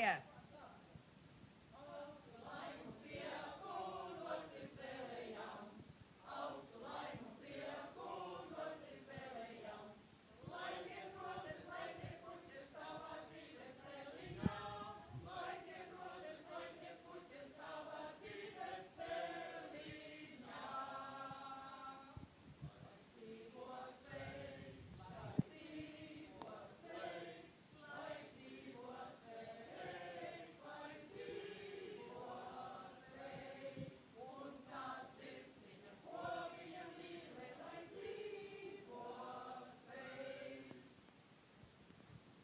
here.